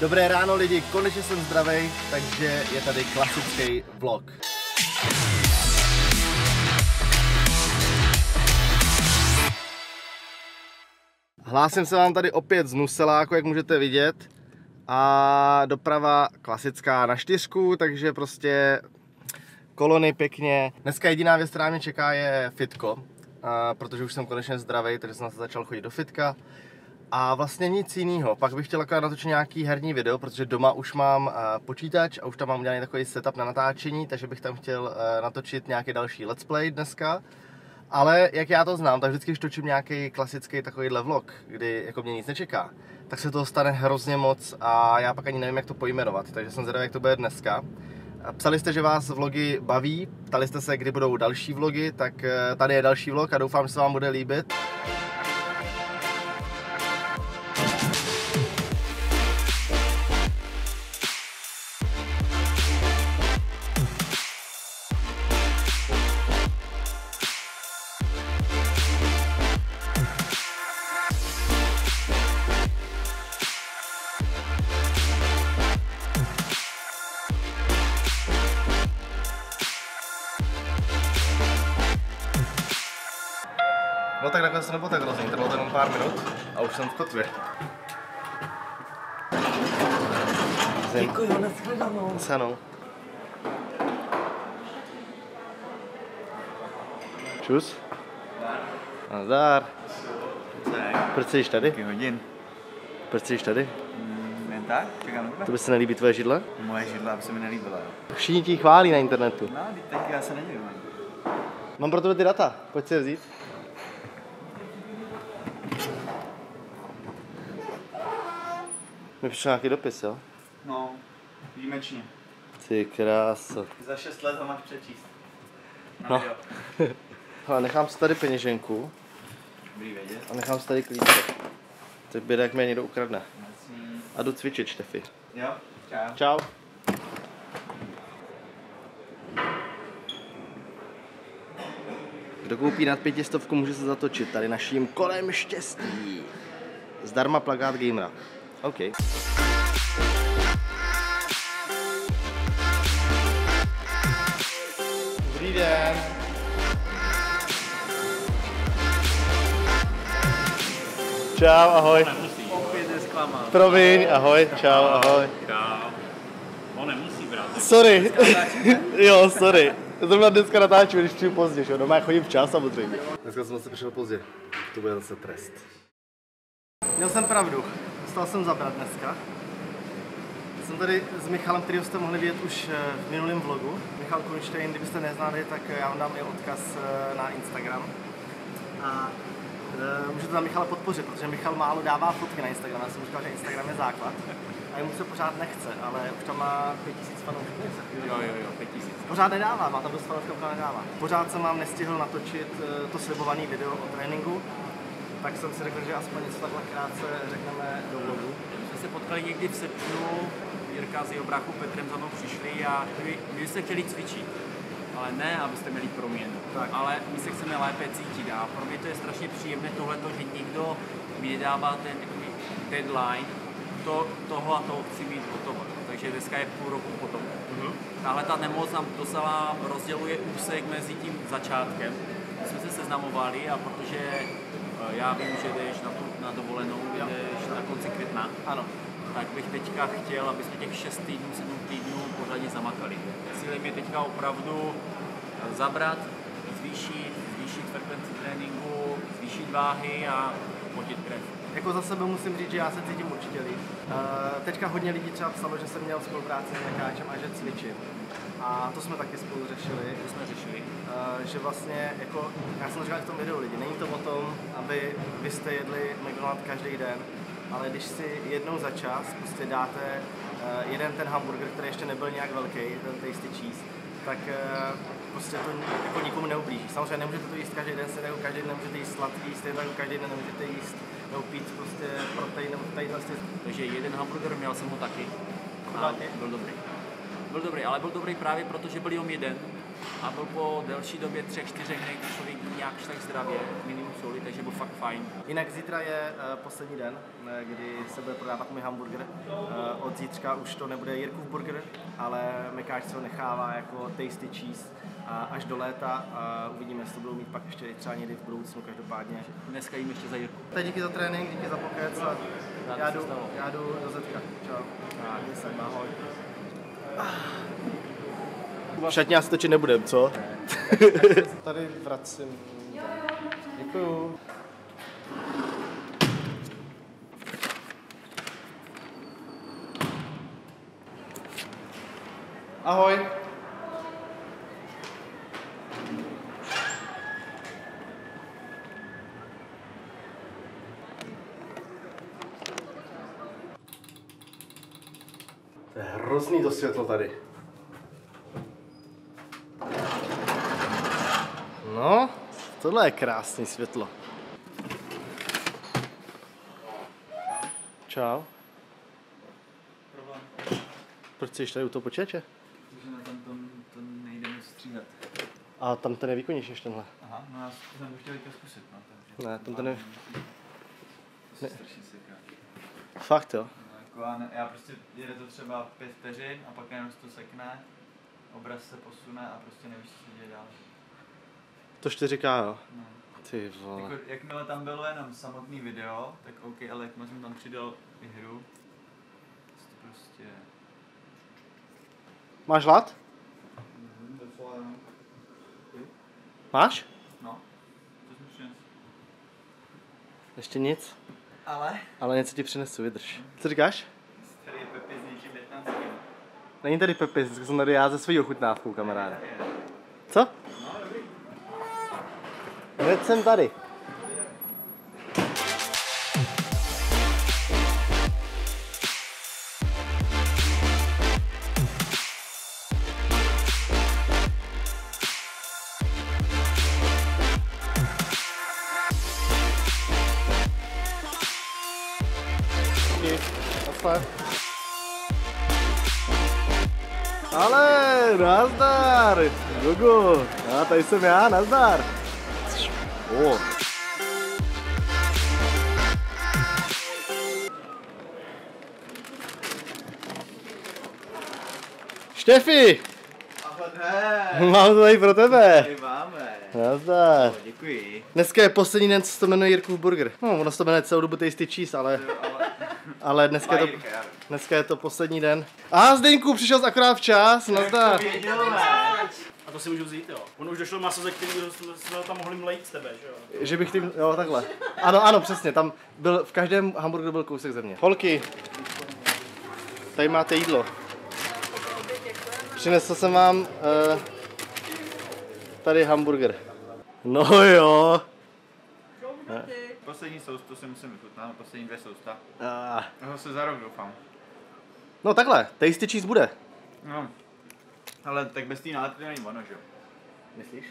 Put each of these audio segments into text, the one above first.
Dobré ráno lidi, konečně jsem zdravý, takže je tady klasický vlog. Hlásím se vám tady opět z Nuseláku, jak můžete vidět. A doprava klasická na čtyřku, takže prostě kolony pěkně. Dneska jediná věc, která mě čeká, je fitko, protože už jsem konečně zdravý, takže jsem se začal chodit do fitka. A vlastně nic jiného. Pak bych chtěl akorát natočit nějaký herní video, protože doma už mám počítač a už tam mám udělaný takový setup na natáčení, takže bych tam chtěl natočit nějaký další let's play dneska. Ale jak já to znám, tak vždycky, když točím nějaký klasický takovýhle vlog, kdy jako mě nic nečeká, tak se toho stane hrozně moc a já pak ani nevím, jak to pojmenovat, takže jsem zvědavý, jak to bude dneska. Psali jste, že vás vlogy baví, ptali jste se, kdy budou další vlogy, tak eh, tady je další vlog a doufám, že se vám bude líbit. To nebylo tak hrozný, trvalo to jenom pár minut a už jsem v kotvě. Děkuji, nashledanou. Sanou. Čus. Nazdar. Proč jsi tady? Taky hodin. Proč jsi tady? Mm, jen tak? Čekám na To tebe. by se nelíbí tvoje židle? Moje židla by se mi nelíbila. jo. Všichni ti chválí na internetu. No, teď já se nedivím. Mám pro tebe ty data, pojď si je vzít. Mi přišel nějaký dopis, jo? No, výjimečně. Ty kráso. Za 6 let ho máš přečíst. No. video. Hele, nechám si tady peněženku Dobrý vědět. a nechám si tady klíče. Tak bude, jak mě někdo ukradne. A jdu cvičit, Štefi. Jo, čau. Čau. Kdo koupí nad pětistovku, může se zatočit tady naším kolem štěstí. Zdarma plagát gamera. OK. Dobrý den. Čau, ahoj. Opět je zklamal. Promiň, ahoj, čau, ahoj. Čau. On nemusí brát. Sorry. jo, sorry. Zrovna dneska natáčím, když přijdu pozdě, že jo? Doma chodím včas samozřejmě. Dneska jsem zase přišel pozdě. To bude zase trest. Měl jsem pravdu. Dostal jsem zabrat dneska. Jsem tady s Michalem, kterého jste mohli vidět už eh, v minulém vlogu. Michal Kunštejn, kdybyste neznali, tak eh, já vám dám i odkaz eh, na Instagram. A můžete tam Michala podpořit, protože Michal málo dává fotky na Instagram. Já jsem říkal, že Instagram je základ. A jemu se pořád nechce, ale už tam má 5000 fanoušků. Jo, jo, jo, 5000. Pořád nedává, má tam dost fanoušků, nedává. Pořád jsem vám nestihl natočit to slibované video o tréninku, tak jsem si řekl, že aspoň něco takhle krátce řekneme do vlogu. Jsme se potkali někdy v srpnu, Jirka s jeho bráchou Petrem za mnou přišli a my, my jsme chtěli cvičit. Ale ne, abyste měli proměnu, Tak. ale my se chceme lépe cítit a pro mě to je strašně příjemné tohleto, že někdo mi nedává ten deadline, to, toho a toho chci mít hotovo. Takže dneska je půl roku potom. Mhm. Tahle ta nemoc nám docela rozděluje úsek mezi tím začátkem. My jsme se seznamovali a protože eh, já vím, že jdeš na, tu, na dovolenou, Jo. jdeš na konci května, Ano. tak bych teďka chtěl, aby jsme těch 6 týdnů, 7 týdnů pořádně zamakali. Cílem je teďka opravdu eh, zabrat, zvýšit, zvýšit frekvenci tréninku, zvýšit váhy a potit krev. Jako za sebe musím říct, že já se cítím určitě líp. Uh, teďka hodně lidí třeba psalo, že jsem měl spolupráci s Mekáčem a že cvičím. A to jsme taky spolu řešili. To jsme řešili. Uh, že vlastně, jako, já jsem říkal v tom videu lidi, není to o tom, aby vy jste jedli McDonald každý den, ale když si jednou za čas prostě dáte uh, jeden ten hamburger, který ještě nebyl nějak velký, ten tasty cheese, tak uh, prostě to jako nikomu neublíží. Samozřejmě nemůžete to jíst každý den, stejně jako každý den nemůžete jíst sladký, stejně jako každý den nemůžete jíst nebo pít prostě protein nebo tady vlastně Takže jeden hamburger, měl jsem ho taky. A byl dobrý. Byl dobrý, ale byl dobrý právě proto, že byl jenom jeden a byl po delší době třech, čtyřech dnech, kdy člověk nějak tak zdravě, minimum soli, takže byl fakt fajn. Jinak zítra je uh, poslední den, eh, kdy se bude prodávat můj hamburger uh, od zítřka už to nebude Jirkův burger, ale Mekáč se ho nechává jako tasty cheese a až do léta a uvidíme, jestli to budou mít pak ještě třeba někdy v budoucnu, každopádně. Dneska jím ještě za Jirku. Tak díky za trénink, díky za pokec a já se jdu, já jdu do Zetka. Čau. Já jsem, ahoj. Šatně asi točit nebudem, co? Tady vracím. Děkuju. Ahoj. Hrozný to světlo tady. No, tohle je krásný světlo. Čau. Proč jsi tady u toho počítače? Takže na tom to, to nejde moc stříhat. A tam ten je výkonnější než tenhle. Aha, no já jsem to chtěl zkusit, no. Ne, tam to ne- To se strašně seká. Fakt jo. No, já, ne, já prostě jede to třeba pět vteřin a pak jenom se to sekne, obraz se posune a prostě nevíš, co se děje dál. To 4K jo. No. Ty vole. Jako, jakmile tam bylo jenom samotný video, tak OK, ale jakmile jsem tam přidal i hru, to prostě... Máš hlad? Máš? No, to jsem. Ještě nic. Ale? Ale něco ti přinesu, vydrž. Co říkáš? Tady je Pepi s něčím větnamským. Není tady Pepi, jsem tady já ze svého ochutnávkou, kamaráde. Co? Hned jsem tady. Díky. Naschle. Ale, nazdar, Gogo, a tady jsem já, nazdar. O. Štefi, Ale mám to tady pro tebe. Tady máme. Nazdar. Děkuji. Dneska je poslední den, co se to jmenuje Jirkův Burger. No, ono se to jmenuje celou dobu Tasty Cheese, ale, Ale... ale dneska, je to, dneska je to poslední den. A Zdeňku, přišel jsi akorát včas, nazdar. Ne? A to si můžu vzít, jo. Ono už došlo maso, ze kterého jsme tam mohli mlejt z tebe, že jo. Že bych tím, jo, takhle. Ano, ano, přesně, tam byl, v každém hamburgeru byl kousek země. Holky, tady máte jídlo. Přinesl jsem vám uh, tady hamburger. No jo. Poslední soustu si musím vychutnat, poslední dvě sousta. Uh, A zase za rok doufám. no takhle, tasty cheese bude. No. Ale tak bez té nálepky není ono, že jo? Myslíš?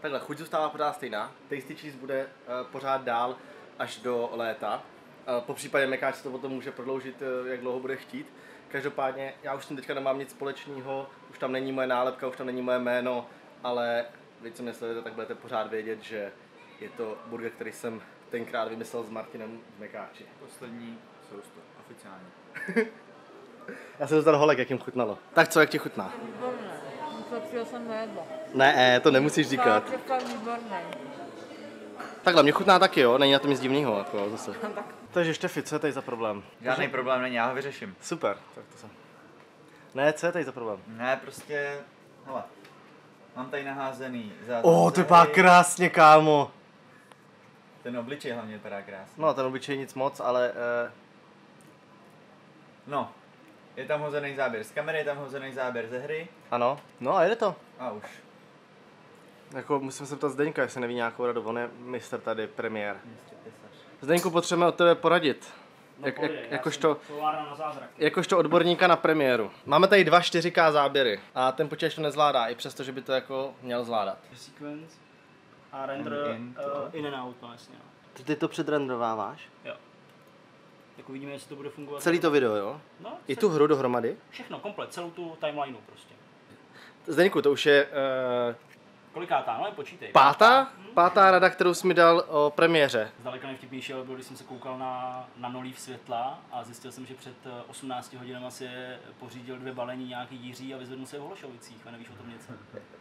Takhle, chuť zůstává pořád stejná. Tasty cheese bude uh, pořád dál až do léta. Uh, po případě Mekáč si to potom může prodloužit, uh, jak dlouho bude chtít. Každopádně, já už s tím teďka nemám nic společného, už tam není moje nálepka, už tam není moje jméno, ale vy, co mě sledujete, tak budete pořád vědět, že je to burger, který jsem tenkrát vymyslel s Martinem v Mekáči. Poslední sousto, oficiálně. Já jsem dostal holek, jak jim chutnalo. Tak co, jak ti chutná? Výborné. Lepšího jsem nejedla. Ne, eh, to nemusíš říkat. Je fakt. Takhle, mě chutná taky, jo, není na tom nic divného, jako zase. Takže Štefi, co je tady za problém? Žádný problém není, já ho vyřeším. Super, tak to jsem. Ne, co je tady za problém? Ne, prostě, hele, mám tady naházený za O, to vypadá krásně, kámo. Ten obličej hlavně vypadá krásně. No, ten obyčej nic moc, ale uh, No, je tam hozený záběr z kamery, je tam hozený záběr ze hry ano. No a jede to. a už. Jako musím se ptat Zdeňka, jestli neví nějakou radu, on je mistr tady, premiér. Zdeňku, potřebujeme od tebe poradit. No, Jak, jak, jakožto, jakožto odborníka na premiéru. Máme tady dva 4K záběry a ten počítač to nezvládá, i přesto, že by to jako měl zvládat. Sequence a render In, uh, in and out, jasně. No. Ty, ty to předrendováváš? Jo. Tak uvidíme, jestli to bude fungovat. Celý to video, jo? No, I tu hru dohromady? Všechno, komplet, celou tu timelineu prostě. Zdeňku, to už je uh, Kolikátá? No, počítej. Pátá? Pátá rada, kterou jsi mi dal o premiéře. Zdaleka nejvtipnější ale bylo, když jsem se koukal na, na nolív světla a zjistil jsem, že před eh, 18 hodinami si pořídil dvě balení nějaký Jiří a vyzvednul se v Holešovicích a nevíš o tom něco.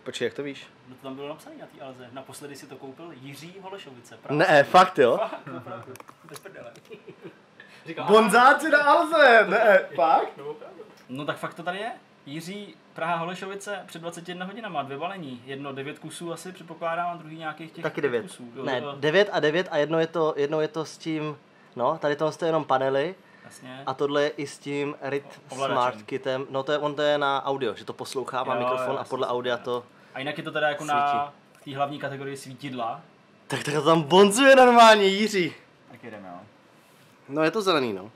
Počkej, jak to víš? No to tam bylo napsané na té Alze. Naposledy si to koupil Jiří Holešovice. Právě. Ne, fakt jo? Fakt. Bez prdele. Říkal, Bonzáci na Alze, ne, fakt? No tak fakt to tady je. Jiří Praha Holešovice před 21 hodinama, dvě balení. Jedno 9 kusů asi předpokládám a druhý nějakých těch Taky pět devět. kusů. Jo, Ne, jo, devět a devět a jedno je to, jedno je to s tím, no, tady tohle je jenom panely Jasně. a tohle je i s tím Rit. Smart Kitem. No to je, on to je na audio, že to poslouchá, má Jo, mikrofon jo, a podle audia to... A jinak je to teda jako na v té hlavní kategorii svítidla. Tak tak to tam bonzuje normálně, Jiří. Tak jdeme, jo. No je to zelený, no.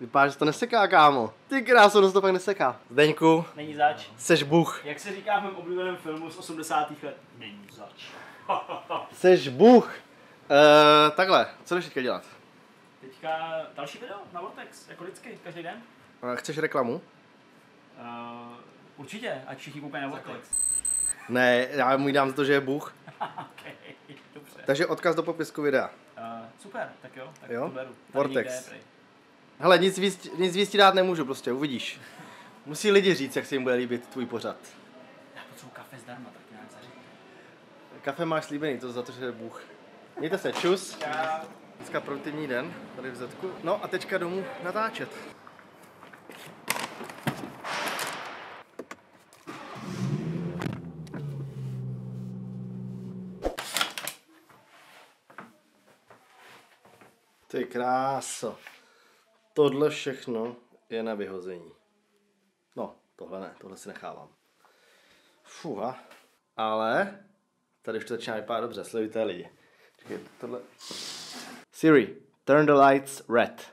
Vypadá, že to neseká, kámo. Ty kráso, no to pak neseká. Zdeňku, Není zač. seš Bůh. Jak se říká v mém oblíbeném filmu z 80. let? Není zač. Seš Bůh. Uh, takhle, co jdeš teďka dělat? Teďka další video na Vortex, jako vždycky, každý den. Uh, chceš reklamu? Uh, určitě, ať všichni koukají na Vortex. Ne, já mu dám za to, že je Bůh. okay, dobře. Takže odkaz do popisku videa. Uh, super, tak jo, tak Jo? to beru. Tady Vortex. prej. Hele, nic víc, nic víc ti dát nemůžu prostě, uvidíš. Musí lidi říct, jak se jim bude líbit tvůj pořad. Já potřebuji kafe zdarma, tak nějak zařídit. Kafe máš slíbený, to za to, že je Bůh. Mějte se, čus. Dneska produktivní den, tady v Zetku. No a teďka domů natáčet. Ty kráso. Tohle všechno je na vyhození. No, tohle ne, tohle si nechávám. Fuha. Ale tady už to začíná vypadat dobře, sledujte lidi. Čekaj, tohle... Siri, turn the lights red.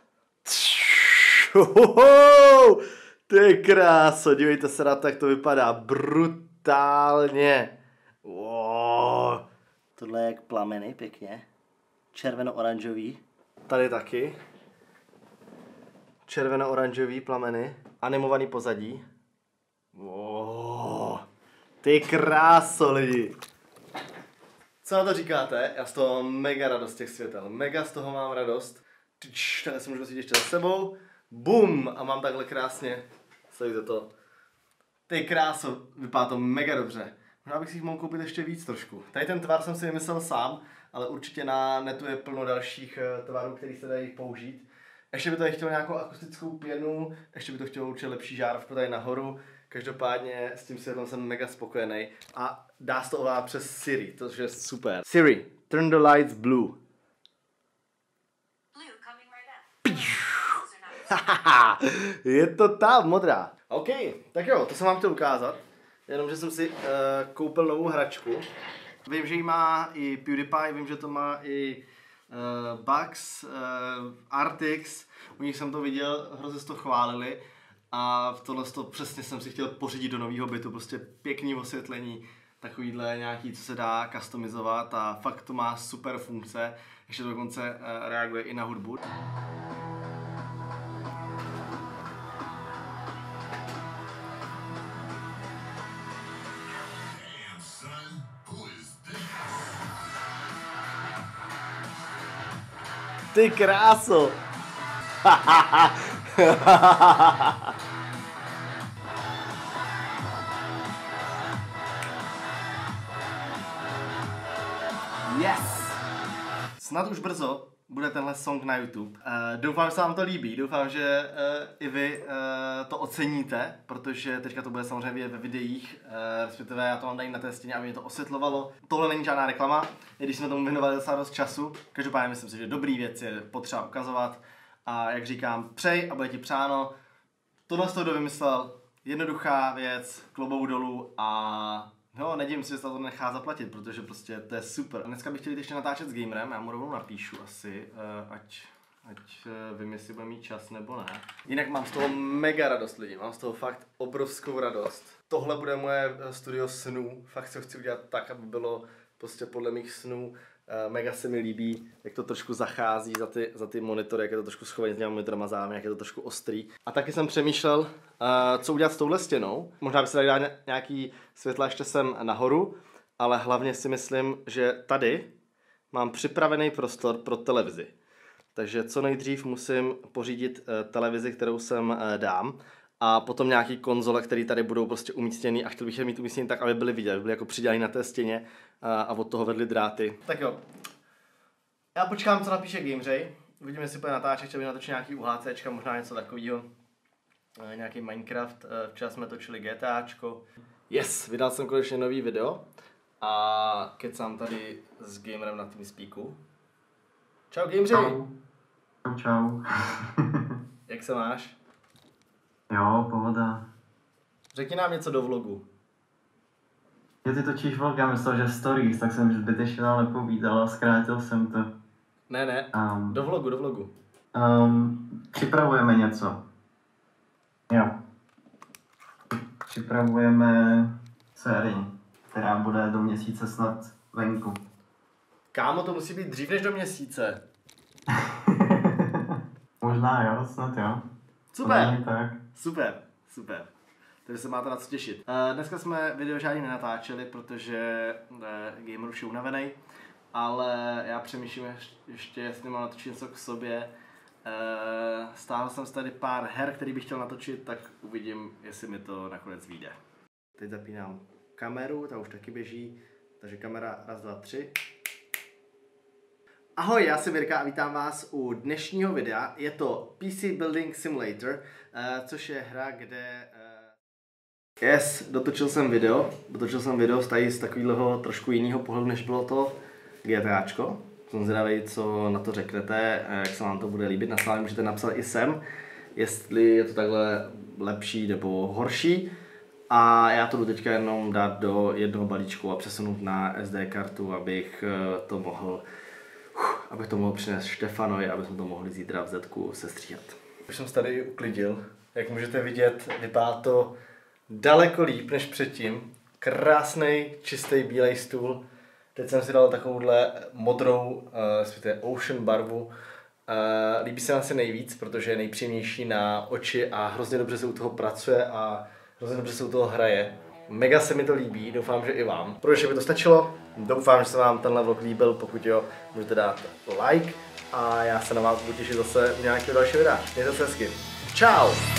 Ohoho! Ty kráso, dívejte se na to, jak to vypadá. Brutálně. Wow. Tohle je jak plameny, pěkně. Červeno-oranžový. Tady taky. Červeno-oranžový plameny. Animovaný pozadí. Wow. Ty kráso, lidi. Co na to říkáte? Já z toho mám mega radost těch světel. Mega z toho mám radost. Tyč, takhle si můžu vzít ještě za sebou. Bum! A mám takhle krásně. Sledujte to. Ty kráso, vypadá to mega dobře. Možná bych si jich mohl koupit ještě víc trošku. Tady ten tvar jsem si vymyslel sám, ale určitě na netu je plno dalších eh, tvarů, který se dají použít. Ještě by to chtělo nějakou akustickou pěnu, ještě by to chtělo určitě lepší žárovku tady nahoru. Každopádně s tím světlem jsem mega spokojený a dá se to ovládat přes Siri, to je super. Siri, turn the lights blue. Je to tam, modrá. OK, tak jo, to jsem vám chtěl ukázat. Jenomže jsem si uh, koupil novou hračku. Vím, že ji má i PewDiePie, vím, že to má i uh, Bugs, uh, Artix. U nich jsem to viděl, hrozně to chválili. A v tohle to přesně jsem si chtěl pořídit do nového bytu, prostě pěkný osvětlení, takovýhle nějaký, co se dá customizovat a fakt to má super funkce. Ještě dokonce uh, reaguje i na hudbu. Ty kráso! yes! Snad už brzo bude tenhle song na YouTube. Uh, doufám, že se vám to líbí, doufám, že uh, i vy uh, to oceníte, protože teďka to bude samozřejmě ve videích, uh, respektive já to mám tady na té stěně, aby mě to osvětlovalo. Tohle není žádná reklama, i když jsme tomu věnovali docela dost času. Každopádně myslím si, že dobrý věc je potřeba ukazovat. A jak říkám, přej a bude ti přáno. Tohle z toho, vymyslel, jednoduchá věc, klobou dolů a No, nedivím si, že to nechá zaplatit, protože prostě to je super. Dneska bych chtěl ještě natáčet s gamerem, já mu rovnou napíšu asi, uh, ať, ať uh, vím, jestli bude mít čas nebo ne. Jinak mám z toho mega radost lidi, mám z toho fakt obrovskou radost. Tohle bude moje eh, studio snů, fakt se chci udělat tak, aby bylo prostě podle mých snů Eh, Mega se mi líbí, jak to trošku zachází za ty, za ty monitory, jak je to trošku schovaný s těma monitorama zároveň, jak je to trošku ostrý. A taky jsem přemýšlel, eh, co udělat s touhle stěnou. Možná by se dali dát ně- nějaký světla ještě sem nahoru, ale hlavně si myslím, že tady mám připravený prostor pro televizi. Takže co nejdřív musím pořídit eh, televizi, kterou sem eh, dám a potom nějaký konzole, které tady budou prostě umístěny a chtěl bych je mít umístěny tak, aby byly vidět, aby byly jako přidělané na té stěně a, a od toho vedly dráty. Tak jo. Já počkám, co napíše Gameřej. Uvidíme, jestli bude natáčet, chtěl bych natočit nějaký UHCčka, možná něco takového. Eh, Nějaký Minecraft, eh, včera jsme točili GTAčko. Yes, vydal jsem konečně nový video a kecám tady s gamerem na TeamSpeaku. Čau Gameřej, Čau, čau. jak se máš? Jo, pohoda. Řekni nám něco do vlogu. Jo, ty točíš vlog, já myslel, že stories, tak jsem zbytečně dál nepovídal a zkrátil jsem to. Ne, ne, Um, do vlogu, do vlogu. um, připravujeme něco. Jo. Připravujeme sérii, která bude do měsíce snad venku. Kámo, to musí být dřív než do měsíce. Možná jo, snad jo. Super, tak. super, super. Takže se máte na co těšit. Uh, dneska jsme video žádný nenatáčeli, protože uh, gamer už je unavený, ale já přemýšlím ješ- ještě, jestli mám natočit něco k sobě. Uh, stáhl jsem si tady pár her, který bych chtěl natočit, tak uvidím, jestli mi to nakonec vyjde. Teď zapínám kameru, ta už taky běží, takže kamera raz, dva, tři. Ahoj, já jsem Mirka a vítám vás u dnešního videa. Je to PC Building Simulator, eh, což je hra, kde... eh, Yes, dotočil jsem video. Dotočil jsem video z takového trošku jiného pohledu, než bylo to GTAčko. Jsem zvědavý, co na to řeknete, eh, jak se vám to bude líbit. Na slávě můžete napsat i sem, jestli je to takhle lepší nebo horší. A já to jdu teďka jenom dát do jednoho balíčku a přesunout na SD kartu, abych to mohl abych to mohl přinést Štefanovi, aby jsme to mohli zítra v Zetku sestříhat. Už jsem se tady uklidil. Jak můžete vidět, vypadá to daleko líp než předtím. Krásný, čistý bílej stůl. Teď jsem si dal takovouhle modrou, uh, ocean barvu. Uh, líbí se mi asi nejvíc, protože je nejpříjemnější na oči a hrozně dobře se u toho pracuje a hrozně dobře se u toho hraje. Mega se mi to líbí, doufám, že i vám. Pro by to stačilo, doufám, že se vám tenhle vlog líbil, pokud jo, můžete dát like a já se na vás budu těšit zase u nějakého dalšího videa. Mějte se hezky. Ciao!